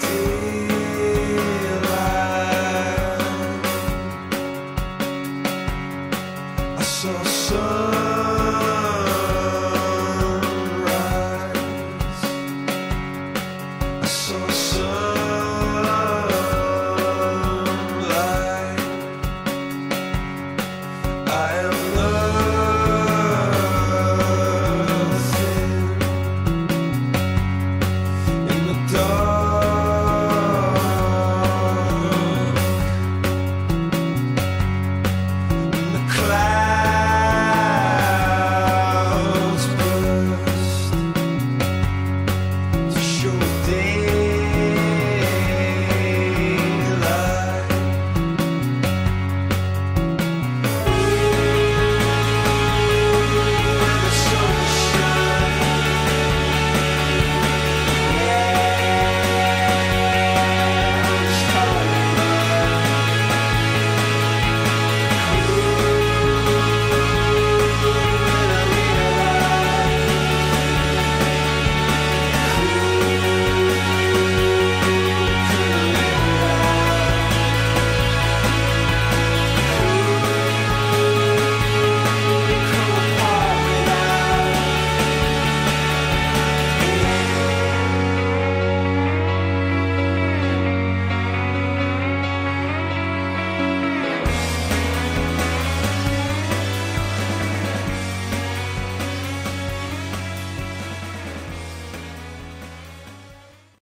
Daylight. I saw sun.